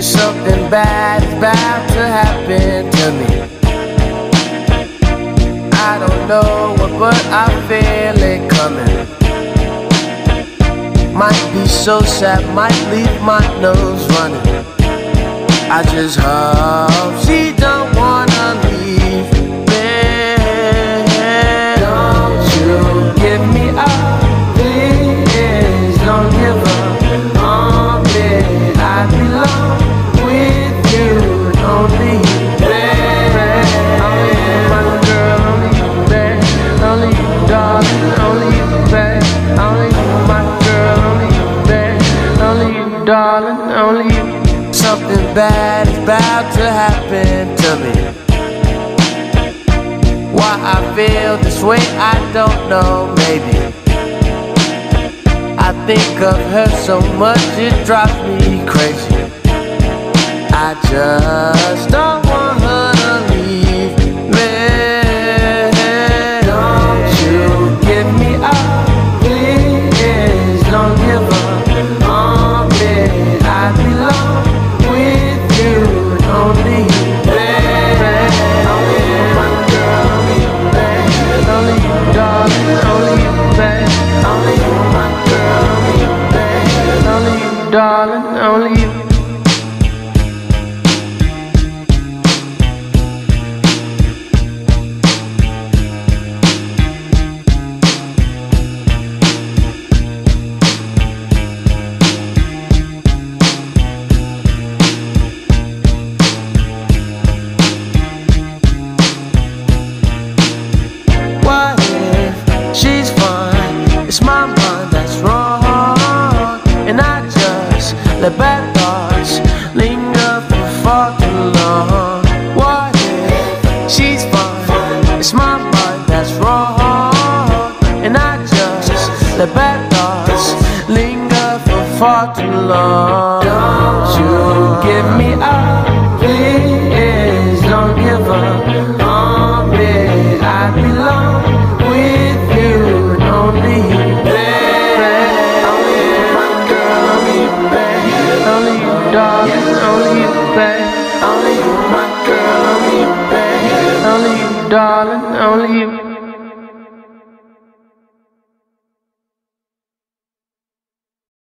Something bad is about to happen to me. I don't know what, but I feel it coming. Might be so sad, might leave my nose running. I just hope she darling, only you. Something bad is about to happen to me. Why I feel this way, I don't know, maybe. I think of her so much, it drives me crazy. I just don't darling, only you. Bad thoughts linger for far too long. Don't you give me up, please. Don't give up on me. I belong with you, only you. Only you, my girl, only you, darling, only you. Only you, my girl. Only you, darling, only you.